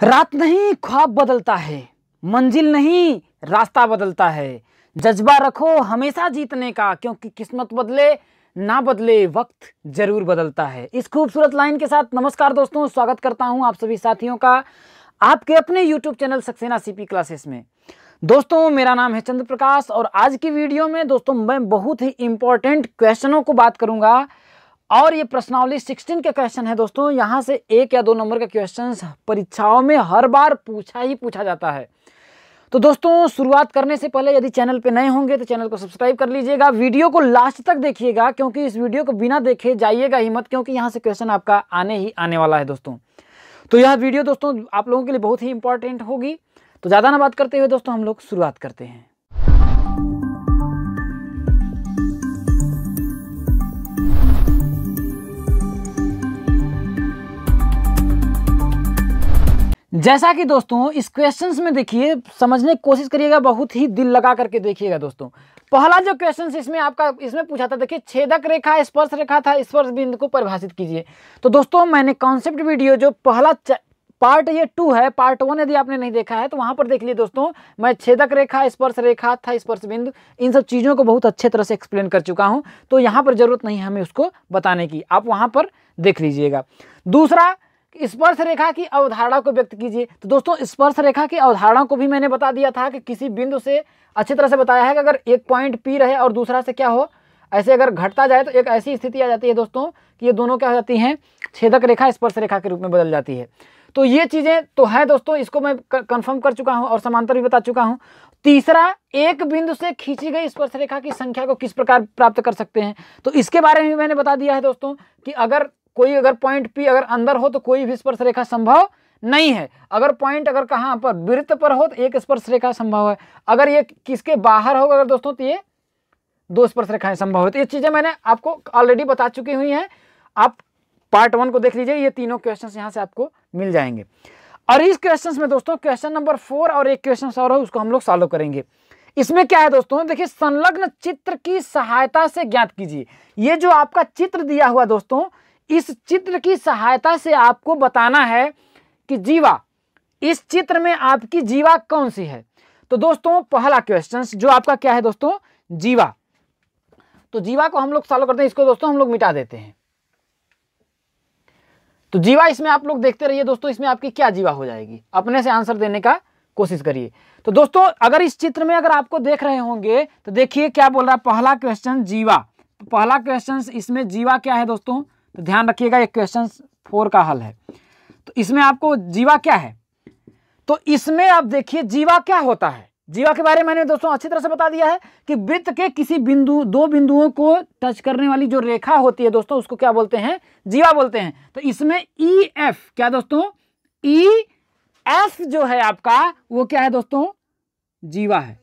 रात नहीं ख्वाब बदलता है, मंजिल नहीं रास्ता बदलता है। जज्बा रखो हमेशा जीतने का, क्योंकि किस्मत बदले, ना बदले वक्त ज़रूर बदलता है। इस खूबसूरत लाइन के साथ नमस्कार दोस्तों, स्वागत करता हूँ आप सभी साथियों का, आपके अपने YouTube channel Saxena CP classes में। दोस्तों, मेरा नाम है चंद्र प्रकाश और आज की वीडियो में दोस्तों, मैं बहुत ही इंपॉर्टेंट क्वेश्चनों को बात करूँगा। और ये प्रश्नावली 16 के क्वेश्चन है दोस्तों। यहाँ से एक या दो नंबर का क्वेश्चन परीक्षाओं में हर बार पूछा ही पूछा जाता है। तो दोस्तों, शुरुआत करने से पहले यदि चैनल पे नए होंगे तो चैनल को सब्सक्राइब कर लीजिएगा। वीडियो को लास्ट तक देखिएगा, क्योंकि इस वीडियो को बिना देखे जाइएगा ही मत, क्योंकि यहाँ से क्वेश्चन आपका आने ही आने वाला है दोस्तों। तो यह वीडियो दोस्तों, आप लोगों के लिए बहुत ही इंपॉर्टेंट होगी। तो ज़्यादा ना बात करते हुए दोस्तों, हम लोग शुरुआत करते हैं। जैसा कि दोस्तों, इस क्वेश्चंस में देखिए, समझने की कोशिश करिएगा, बहुत ही दिल लगा करके देखिएगा दोस्तों। पहला जो क्वेश्चन इसमें आपका, इसमें पूछा था, देखिए, छेदक रेखा, स्पर्श रेखा था, स्पर्श बिंदु को परिभाषित कीजिए। तो दोस्तों, मैंने कॉन्सेप्ट वीडियो जो पहला पार्ट ये टू है पार्ट वन यदि आपने नहीं देखा है तो वहाँ पर देख लिए दोस्तों, मैं छेदक रेखा, स्पर्श रेखा था, स्पर्श बिंदु, इन सब चीज़ों को बहुत अच्छे तरह से एक्सप्लेन कर चुका हूँ। तो यहाँ पर ज़रूरत नहीं है हमें उसको बताने की। आप वहाँ पर देख लीजिएगा। दूसरा स्पर्श रेखा की अवधारणा को व्यक्त कीजिए। तो दोस्तों, स्पर्श रेखा की अवधारणा को भी मैंने बता दिया था कि किसी बिंदु से अच्छी तरह से बताया है कि अगर एक पॉइंट पी रहे और दूसरा से क्या हो, ऐसे अगर घटता जाए तो एक ऐसी स्थिति आ जाती है दोस्तों कि ये दोनों क्या हो जाती हैं, छेदक रेखा, स्पर्श रेखा के रूप में बदल जाती है। तो ये चीज़ें तो है दोस्तों, इसको मैं कंफर्म कर चुका हूँ और समांतर भी बता चुका हूँ। तीसरा, एक बिंदु से खींची गई स्पर्श रेखा की संख्या को किस प्रकार प्राप्त कर सकते हैं? तो इसके बारे में भी मैंने बता दिया है दोस्तों कि अगर कोई अगर पॉइंट पी अगर अंदर हो तो कोई भी स्पर्श रेखा संभव नहीं है। अगर पॉइंट अगर कहाँ पर वृत्त पर हो तो एक स्पर्श रेखा संभव है। अगर ये किसके बाहर होगा, अगर दोस्तों तो ये दो स्पर्श रेखाएँ संभव है। तो ये चीज़ें मैंने आपको ऑलरेडी बता चुकी हुई हैं। आप पार्ट वन को देख लीजिए, ये तीनों क्वेश्चन यहाँ से आपको मिल जाएँगे। और इस क्वेश्चन में दोस्तों क्वेश्चन नंबर फोर और एक क्वेश्चन और उसको हम लोग सॉल्व करेंगे। इसमें क्या है दोस्तों, देखिए, संलग्न चित्र की सहायता से ज्ञात कीजिए। ये जो आपका चित्र दिया हुआ दोस्तों इस चित्र की सहायता से आपको बताना है कि जीवा, इस चित्र में आपकी जीवा कौन सी है? तो दोस्तों, पहला क्वेश्चन जो आपका क्या है दोस्तों? जीवा। तो जीवा को हम लोग सॉल्व करते हैं, इसको दोस्तों हम लोग मिटा देते हैं। तो जीवा इसमें आप लोग देखते रहिए दोस्तों, इसमें आपकी क्या जीवा हो जाएगी? अपने से आंसर देने का कोशिश करिए। तो दोस्तों, अगर इस चित्र में अगर आपको देख रहे होंगे तो देखिए क्या बोल रहा है, पहला क्वेश्चन जीवा। पहला क्वेश्चन इसमें जीवा क्या है दोस्तों? तो ध्यान रखिएगा एक क्वेश्चन फोर का हल है। तो इसमें आपको जीवा क्या है? तो इसमें आप देखिए जीवा क्या होता है। जीवा के बारे में मैंने दोस्तों अच्छी तरह से बता दिया है कि वृत्त के किसी बिंदु, दो बिंदुओं को टच करने वाली जो रेखा होती है दोस्तों, उसको क्या बोलते हैं? जीवा बोलते हैं। तो इसमें ई e एफ़ क्या दोस्तों? ई e एफ़ जो है आपका, वो क्या है दोस्तों? जीवा है।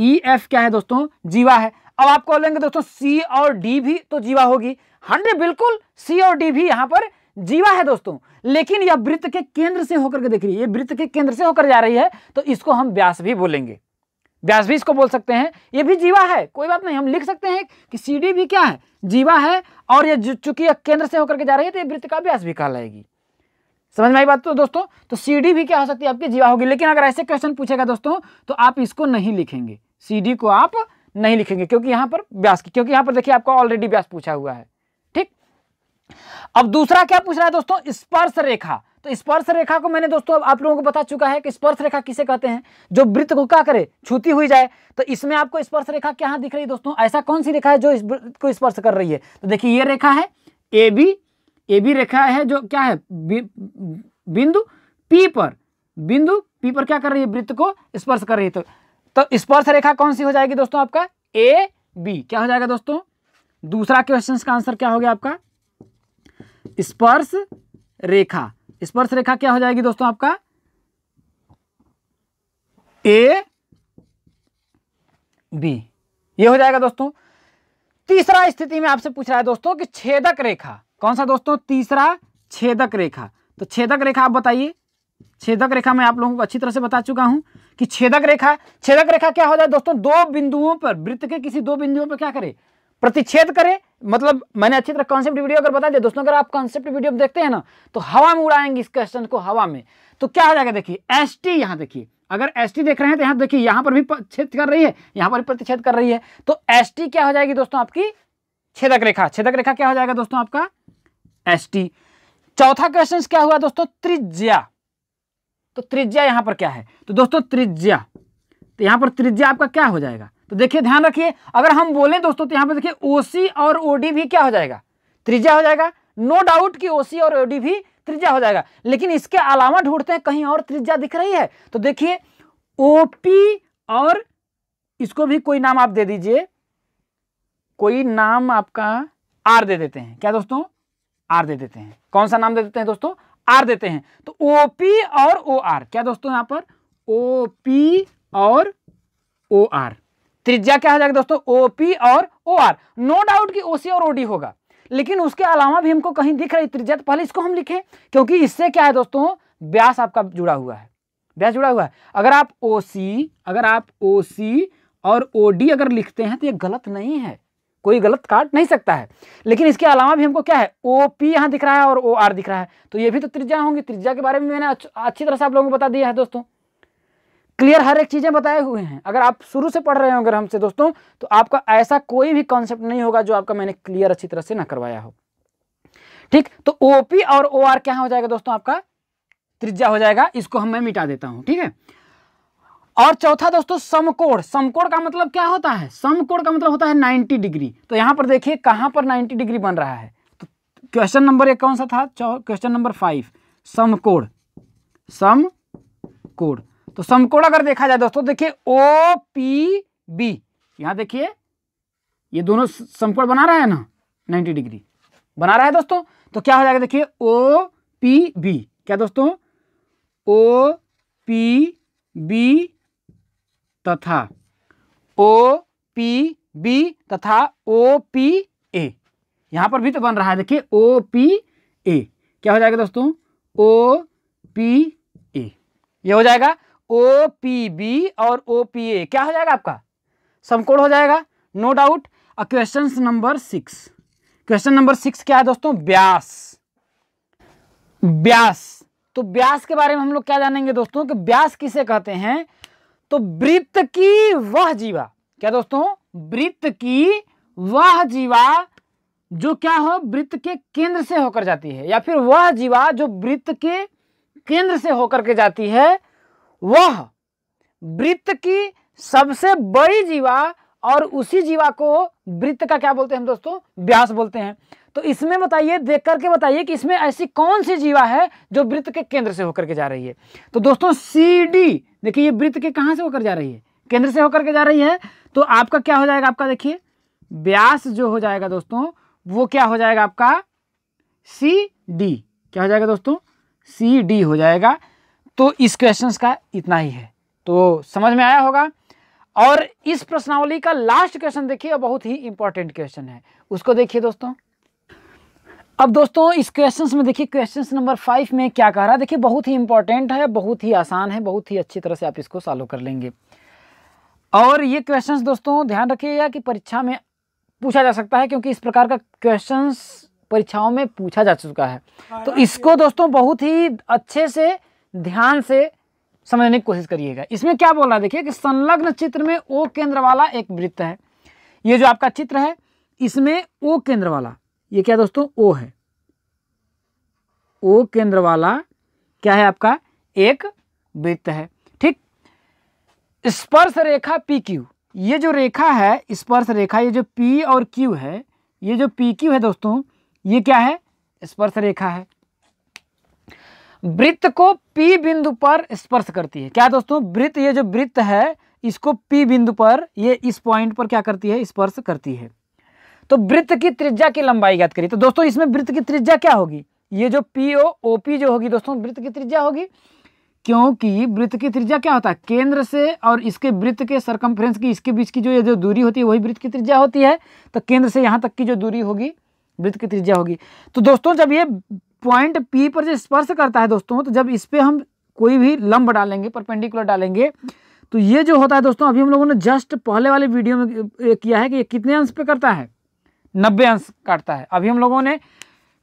ई e एफ़ क्या है दोस्तों? जीवा है। अब आपको लेंगे दोस्तों सी और डी भी तो जीवा होगी। हंड्रेड बिल्कुल सी और डी भी यहाँ पर जीवा है दोस्तों। लेकिन यह वृत्त के केंद्र से होकर के देखिए, ये वृत्त के केंद्र से होकर जा रही है तो इसको हम व्यास भी बोलेंगे। व्यास भी इसको बोल सकते हैं। ये भी जीवा है, कोई बात नहीं, हम लिख सकते हैं कि सी डी भी क्या है? जीवा है, और ये चूँकि केंद्र से होकर के जा रही है तो ये वृत्त का व्यास भी कहलाएगी। समझ में आई बात तो दोस्तों? तो सी डी भी क्या हो सकती है? आपकी जीवा होगी। लेकिन अगर ऐसे क्वेश्चन पूछेगा दोस्तों तो आप इसको नहीं लिखेंगे। सी डी को आप नहीं लिखेंगे, क्योंकि यहाँ पर व्यास की, क्योंकि यहाँ पर देखिए आपको ऑलरेडी व्यास पूछा हुआ है, ठीक? अब दूसरा क्या पूछ रहा है दोस्तों? स्पर्श रेखा। तो स्पर्श रेखा को मैंने दोस्तों, आप लोगों को बता चुका है कि स्पर्श रेखा किसे कहते हैं? जो वृत्त को क्या करे? छूती हुई जाए। तो इसमें आपको स्पर्श रेखा क्या दिख रही है दोस्तों? ऐसा कौन सी रेखा है जो इस वृत्त को स्पर्श कर रही है? तो देखिए, ये रेखा है ए बी ए बी रेखा है जो क्या है? बिंदु पी पर। बिंदु पी पर क्या कर रही है? वृत्त को स्पर्श कर रही है। तो तो स्पर्श रेखा कौन सी हो जाएगी दोस्तों आपका? ए बी क्या हो जाएगा दोस्तों? दूसरा क्वेश्चन का आंसर क्या हो गया आपका? स्पर्श रेखा। स्पर्श रेखा क्या हो जाएगी दोस्तों आपका? ए बी ये हो जाएगा दोस्तों। तीसरा स्थिति में आपसे पूछ रहा है दोस्तों कि छेदक रेखा। कौन सा दोस्तों? तीसरा छेदक रेखा। तो छेदक रेखा आप बताइए। छेदक रेखा मैं आप लोगों को अच्छी तरह से बता चुका हूँ। कि छेदक रेखा छेदक रेखा क्या हो जाए दोस्तों? दो बिंदुओं पर, वृत्त के किसी दो बिंदुओं पर क्या करे? प्रतिच्छेद करे। मतलब मैंने अच्छी तरह कॉन्सेप्ट वीडियो अगर बता दिया, दोस्तों, अगर आप कॉन्सेप्ट वीडियो देखते हैं ना तो हवा में उड़ाएँगे इस क्वेश्चन को, हवा में। तो क्या हो जाएगा देखिए एस टी यहाँ देखिए। अगर एस टी देख रहे हैं तो यहाँ देखिए, यहाँ पर भी छेद कर रही है, यहाँ पर भी प्रतिच्छेद कर रही है। तो एस टी क्या हो जाएगी दोस्तों आपकी? छेदक रेखा। छेदक रेखा क्या हो जाएगा दोस्तों आपका? एस टी चौथा क्वेश्चन क्या हुआ दोस्तों? त्रिज्या। तो त्रिज्या यहाँ पर क्या है? तो दोस्तों, त्रिज्या। तो यहाँ पर त्रिज्या आपका क्या हो जाएगा? तो देखिए, ध्यान रखिए, अगर हम बोलें दोस्तों तो यहाँ पर देखिए ओसी और ओडी भी क्या हो जाएगा? त्रिज्या हो जाएगा। नो डाउट कि ओसी और ओडी भी त्रिज्या हो जाएगा। लेकिन इसके अलावा ढूंढते हैं, कहीं और त्रिज्या दिख रही है? तो देखिए ओपी और इसको भी कोई नाम आप दे दीजिए। कोई नाम आपका आर दे देते हैं। क्या दोस्तों? आर दे देते हैं। कौन सा नाम दे देते हैं दोस्तों? आर देते हैं। तो ओपी और ओ आर क्या दोस्तों यहाँ पर? ओपी और ओ आर त्रिज्या क्या हो जाएगा दोस्तों? ओपी और ओ आर नो डाउट कि ओसी और ओडी होगा। लेकिन उसके अलावा भी हमको कहीं दिख रही त्रिज्या तो पहले इसको हम लिखें, क्योंकि इससे क्या है दोस्तों? व्यास आपका जुड़ा हुआ है। व्यास जुड़ा हुआ है। अगर आप ओसी अगर आप ओसी और ओडी अगर लिखते हैं तो ये गलत नहीं है। कोई गलत काट नहीं सकता है। लेकिन इसके अलावा भी हमको क्या है? ओ पी यहाँ दिख रहा है और ओ आर दिख रहा है। तो ये भी तो त्रिज्या होंगी। त्रिज्या के बारे में मैंने अच्छी तरह से आप लोगों को बता दिया है दोस्तों। क्लियर हर एक चीज़ें बताए हुए हैं। अगर आप शुरू से पढ़ रहे हो अगर हमसे दोस्तों तो आपका ऐसा कोई भी कॉन्सेप्ट नहीं होगा जो आपका मैंने क्लियर अच्छी तरह से ना करवाया हो। ठीक? तो ओपी और ओ आर क्या हो जाएगा दोस्तों आपका? त्रिज्या हो जाएगा। इसको हम मैं मिटा देता हूँ। ठीक है? और चौथा दोस्तों, समकोण। समकोण का मतलब क्या होता है? समकोण का मतलब होता है 90 डिग्री। तो यहाँ पर देखिए, कहाँ पर 90 डिग्री बन रहा है? तो क्वेश्चन नंबर एक कौन सा था? क्वेश्चन नंबर फाइव समकोण। समकोण। तो समकोण अगर देखा जाए दोस्तों, देखिए ओ पी बी यहाँ देखिए, ये दोनों समकोण बना रहा है ना? 90 डिग्री। बना रहा है दोस्तों? तो क्या हो जाएगा देखिए ओ पी बी क्या दोस्तों? ओ पी बी तथा ओ, पी, बी तथा ओ, पी, ए। यहाँ पर भी तो बन रहा है, देखिए, ओ, पी, ए। क्या हो जाएगा दोस्तों? O, P, A. ये हो जाएगा ओ, पी, बी और ओ, पी, ए। क्या हो जाएगा आपका? समकोण हो जाएगा no doubt question number six question number six क्या है दोस्तों? ब्यास। ब्यास। तो ब्यास के बारे में हम लोग क्या जानेंगे दोस्तों कि ब्यास किसे कहते हैं? तो वृत्त की वह जीवा। क्या दोस्तों? वृत्त की वह जीवा जो क्या हो, वृत्त के केंद्र से होकर जाती है। या फिर वह जीवा जो वृत्त के केंद्र से होकर के जाती है, वह वृत्त की सबसे बड़ी जीवा और उसी जीवा को वृत्त का क्या बोलते हैं हम दोस्तों? व्यास बोलते हैं। तो इसमें बताइए, देख करके बताइए कि इसमें ऐसी कौन सी जीवा है जो वृत्त के केंद्र से होकर के जा रही है? तो दोस्तों सी डी देखिए ये वृत्त के कहाँ से होकर जा रही है? केंद्र से होकर के जा रही है। तो आपका क्या हो जाएगा आपका, देखिए, व्यास जो हो जाएगा दोस्तों, वो क्या हो जाएगा आपका? सी डी क्या हो जाएगा दोस्तों? सी डी हो जाएगा। तो इस क्वेश्चन का इतना ही है। तो समझ में आया होगा? और इस प्रश्नावली का लास्ट क्वेश्चन देखिए, बहुत ही इंपॉर्टेंट क्वेश्चन है। उसको देखिए दोस्तों। अब दोस्तों इस क्वेश्चंस में देखिए क्वेश्चंस नंबर फाइव में क्या कह रहा है? देखिए बहुत ही इंपॉर्टेंट है बहुत ही आसान है बहुत ही अच्छी तरह से आप इसको सॉल्व कर लेंगे। और ये क्वेश्चंस दोस्तों ध्यान रखिएगा कि परीक्षा में पूछा जा सकता है क्योंकि इस प्रकार का क्वेश्चंस परीक्षाओं में पूछा जा चुका है। तो इसको दोस्तों बहुत ही अच्छे से ध्यान से समझने की कोशिश करिएगा। इसमें क्या बोल रहा है? देखिए कि संलग्न चित्र में ओ केंद्र वाला एक वृत्त है। ये जो आपका चित्र है इसमें ओ केंद्र वाला ये क्या दोस्तों? ओ है। ओ केंद्र वाला क्या है आपका? एक वृत्त है। ठीक? स्पर्श रेखा पी क्यू ये जो रेखा है, स्पर्श रेखा, ये जो पी और क्यू है, ये जो पी क्यू है दोस्तों, ये क्या है? स्पर्श रेखा है। वृत्त को पी बिंदु पर स्पर्श करती है। क्या दोस्तों? वृत्त, ये जो वृत्त है, इसको पी बिंदु पर, ये इस पॉइंट पर क्या करती है? स्पर्श करती है। तो वृत्त की त्रिज्या की लंबाई ज्ञात करिए। तो दोस्तों, इसमें वृत्त की त्रिज्या क्या होगी? ये जो पी ओ ओ पी जो होगी दोस्तों, वृत्त की त्रिज्या होगी। क्योंकि वृत्त की त्रिज्या क्या होता है? केंद्र से और इसके वृत्त के सरकमफ्रेंस की, इसके बीच की जो ये जो दूरी होती है, वही वृत्त की त्रिज्या होती है। तो केंद्र से यहाँ तक की जो दूरी होगी, वृत्त की त्रिज्या होगी। तो दोस्तों, जब ये पॉइंट पी पर जो स्पर्श करता है दोस्तों तो जब इस पर हम कोई भी लंब डालेंगे परपेंडिकुलर डालेंगे तो ये जो होता है दोस्तों, अभी हम लोगों ने जस्ट पहले वाले वीडियो में किया है कि ये कितने अंश पे करता है? नब्बे अंश काटता है। अभी हम लोगों ने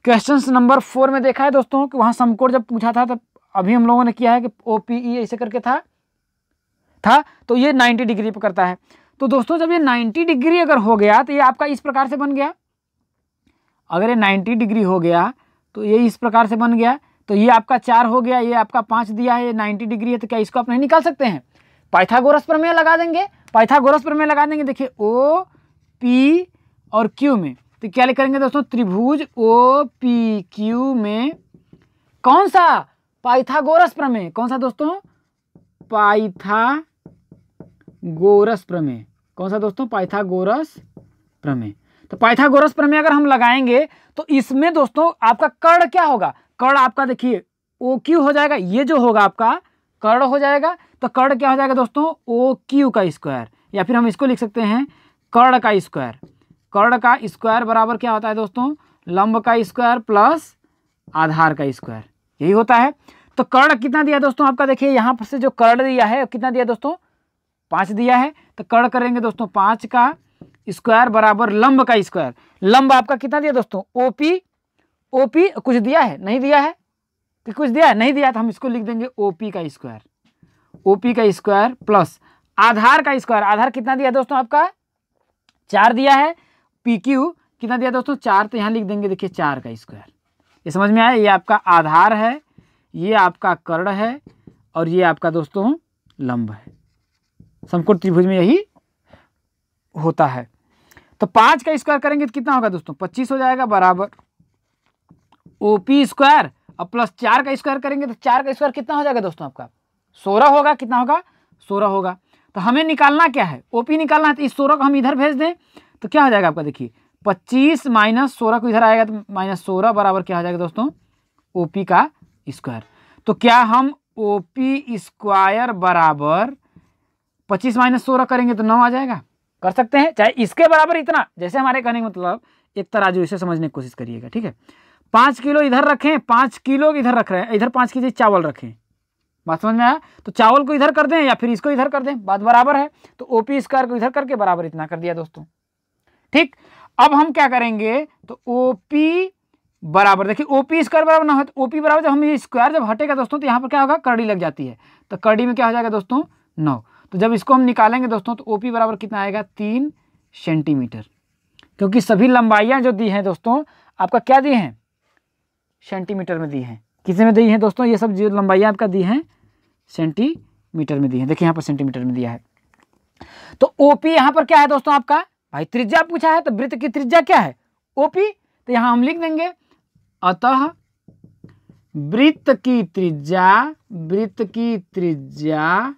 क्वेश्चन नंबर फोर में देखा है दोस्तों कि वहाँ समकोण जब पूछा था, तब अभी हम लोगों ने किया है कि ओ पी ई ऐसे करके था था तो ये 90 डिग्री पर करता है। तो दोस्तों, जब ये 90 डिग्री अगर हो गया तो ये आपका इस प्रकार से बन गया। अगर ये 90 डिग्री हो गया तो ये इस प्रकार से बन गया। तो ये आपका चार हो गया, ये आपका पाँच दिया है, ये नाइन्टी डिग्री है तो क्या इसको आप नहीं निकाल सकते हैं? पाइथागोरस प्रमेय लगा देंगे, पाइथागोरस प्रमेय लगा देंगे। देखिए ओ पी और क्यू में तो क्या करेंगे दोस्तों? त्रिभुज ओ पी क्यू में कौन सा पाइथागोरस प्रमेय, कौन सा दोस्तों? पाइथागोरस प्रमेय। कौन सा दोस्तों? पाइथागोरस प्रमेय। तो पाइथागोरस प्रमेय अगर हम लगाएँगे तो इसमें दोस्तों आपका कर्ण क्या होगा? कर्ण आपका देखिए ओ क्यू हो जाएगा, ये जो होगा आपका, कर्ण हो जाएगा। तो कर्ण क्या हो जाएगा दोस्तों? ओ क्यू का स्क्वायर या फिर हम इसको लिख सकते हैं, कर्ण का स्क्वायर कर्ण का स्क्वायर बराबर क्या होता है दोस्तों? लंब का स्क्वायर प्लस आधार का स्क्वायर। यही होता है। तो कर्ण कितना दिया दोस्तों आपका? देखिए, यहाँ से जो कर्ण दिया है, कितना दिया दोस्तों? पाँच दिया है। तो कर्ण करेंगे दोस्तों पाँच का स्क्वायर बराबर लंब का स्क्वायर। लंब आपका कितना दिया दोस्तों? ओपी ओपी कुछ दिया है? नहीं दिया है? कि कुछ दिया है? नहीं दिया तो हम इसको लिख देंगे ओपी का स्क्वायर। ओपी का स्क्वायर प्लस आधार का स्क्वायर। आधार कितना दिया दोस्तों आपका? चार दिया है। पी क्यू कितना दिया दोस्तों? चार तो यहाँ लिख देंगे, देखिए चार का स्क्वायर ये समझ में आया? ये आपका आधार है, ये आपका कर्ण है, और ये आपका दोस्तों लंब है। समकोण त्रिभुज में यही होता है। तो पाँच का स्क्वायर करेंगे तो कितना होगा दोस्तों? पच्चीस हो जाएगा बराबर। ओ पी स्क्वायर और प्लस चार का स्क्वायर करेंगे तो चार का स्क्वायर कितना हो जाएगा दोस्तों आपका? सोलह होगा, कितना होगा? सोलह होगा। तो हमें निकालना क्या है? ओपी निकालना है तो इस सोलह को हम इधर भेज दें। तो क्या हो जाएगा आपका? देखिए, पच्चीस माइनस सोलह को इधर आएगा तो माइनस सोलह बराबर क्या हो जाएगा दोस्तों? ओपी का स्क्वायर। तो क्या हम ओपी स्क्वायर बराबर पच्चीस माइनस सोलह करेंगे तो नौ आ जाएगा? कर सकते हैं, चाहे इसके बराबर इतना, जैसे हमारे कहने का मतलब एक तराजू इसे समझने की कोशिश करिएगा, ठीक है? पाँच किलो इधर रखें, पाँच किलो इधर रख रहे हैं, इधर पाँच के चावल रखें। बात समझ में आया? तो चावल को इधर कर दें या फिर इसको इधर कर दें, बात बराबर है। तो ओपी स्क्वायर को इधर करके बराबर इतना कर दिया दोस्तों। ठीक? अब हम क्या करेंगे? तो ओपी बराबर, देखिए ओपी स्क्वायर बराबर ना हो तो ओपी बराबर जब हम ये स्क्वायर जब हटेगा दोस्तों तो यहाँ पर क्या होगा? करड़ी लग जाती है। तो करड़ी में क्या हो जाएगा दोस्तों? नौ। तो जब इसको हम निकालेंगे दोस्तों तो ओपी बराबर कितना आएगा? तीन सेंटीमीटर क्योंकि सभी लंबाइयाँ जो दी हैं दोस्तों, आपका क्या दी हैं? सेंटीमीटर में दी हैं। किसी में दी हैं दोस्तों? ये सब जो लंबाइयाँ आपका दी हैं सेंटीमीटर में दी हैं। देखिए यहाँ पर सेंटीमीटर में दिया है। तो ओपी यहाँ पर क्या है दोस्तों आपका? भाई, त्रिज्या पूछा है तो वृत्त की त्रिज्या क्या है? ओपी तो यहाँ हम लिख देंगे। अतः वृत्त की त्रिज्या, वृत्त की त्रिज्या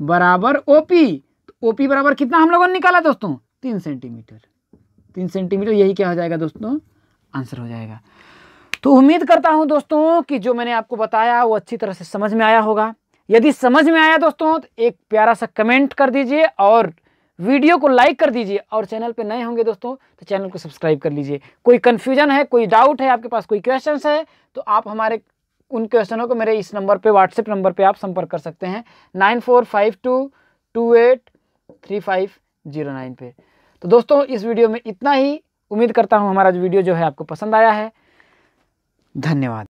बराबर ओपी। तो ओपी बराबर कितना हम लोगों ने निकाला दोस्तों? तीन सेंटीमीटर। तीन सेंटीमीटर, यही क्या हो जाएगा दोस्तों? आंसर हो जाएगा। तो उम्मीद करता हूँ दोस्तों कि जो मैंने आपको बताया, वो अच्छी तरह से समझ में आया होगा। यदि समझ में आया दोस्तों तो एक प्यारा सा कमेंट कर दीजिए और वीडियो को लाइक कर दीजिए और चैनल पे नए होंगे दोस्तों तो चैनल को सब्सक्राइब कर लीजिए। कोई कन्फ्यूज़न है, कोई डाउट है, आपके पास कोई क्वेश्चन है तो आप हमारे, उन क्वेश्चनों को मेरे इस नंबर पे व्हाट्सएप नंबर पे आप संपर्क कर सकते हैं। Nine four five two two eight three five zero nine पे। तो दोस्तों, इस वीडियो में इतना ही। उम्मीद करता हूँ हमारा वीडियो जो है आपको पसंद आया है। धन्यवाद।